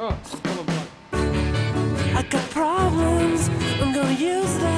Oh, I got problems. I'm gonna use them.